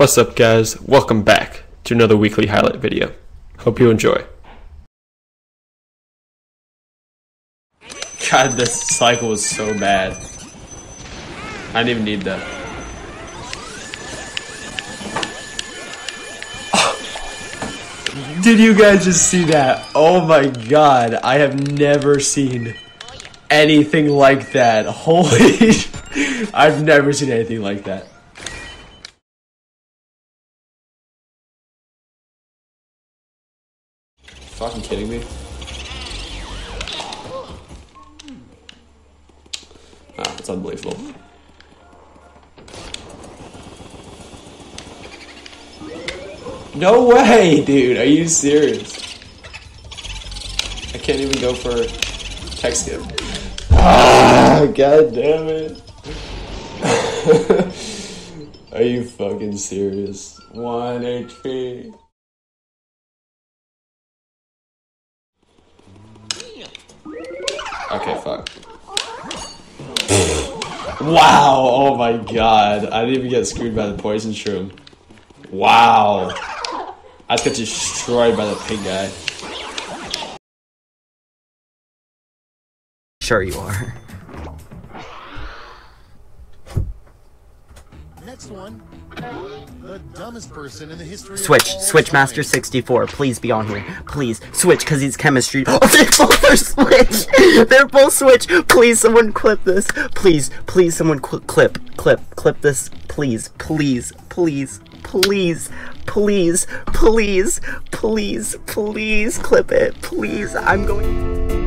What's up guys, welcome back to another weekly highlight video. Hope you enjoy. God, this cycle was so bad. I didn't even need that. Did you guys just see that? Oh my god, I have never seen anything like that. Holy... I've never seen anything like that. Fucking kidding me? Ah, it's unbelievable. No way, dude. Are you serious? I can't even go for text skip. Ah, god damn it. Are you fucking serious? 1 HP. Okay, fuck. wow, oh my god. I didn't even get screwed by the poison shroom. Wow. I just got destroyed by the pink guy. Sure you are. Next one. The dumbest person in the history Switch, Switch Master 64, please be on here. Please, switch, cause he's chemistry. Oh, they both are switch! They're both switch! Please, someone clip this. Please, please, someone cl clip, clip, clip this. Please, please, please, please, please, please, please, please, clip it. Please, I'm going.